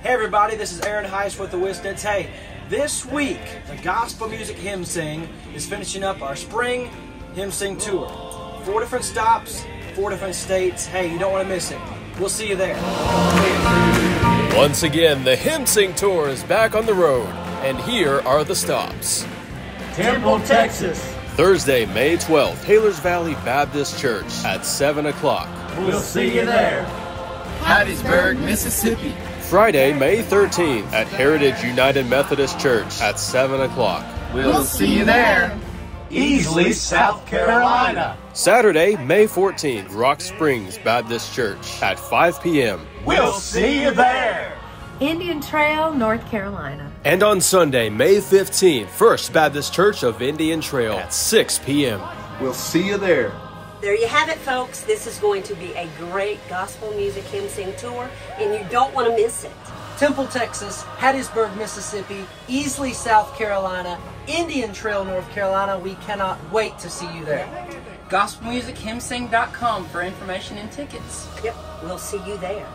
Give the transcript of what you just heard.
Hey everybody, this is Aaron Heist with the Whisnants. Hey, this week the Gospel Music Hymn Sing is finishing up our spring hymn sing tour. Four different stops, four different states. Hey, you don't want to miss it. We'll see you there. Once again, the Hymn Sing Tour is back on the road, and here are the stops. Temple, Texas. Thursday, May 12th, Taylors Valley Baptist Church at 7 o'clock. We'll see you there. Hattiesburg, Mississippi. Friday, May 13th at Heritage United Methodist Church at 7 o'clock. We'll see you there. Easley, South Carolina. Saturday, May 14th, Rock Springs Baptist Church at 5 p.m. We'll see you there. Indian Trail, North Carolina. And on Sunday, May 15th, First Baptist Church of Indian Trail at 6 p.m. We'll see you there. There you have it, folks. This is going to be a great gospel music hymn sing tour, and you don't want to miss it. Temple, Texas, Hattiesburg, Mississippi, Easley, South Carolina, Indian Trail, North Carolina. We cannot wait to see you there. GospelMusicHymnsing.com for information and tickets. Yep, we'll see you there.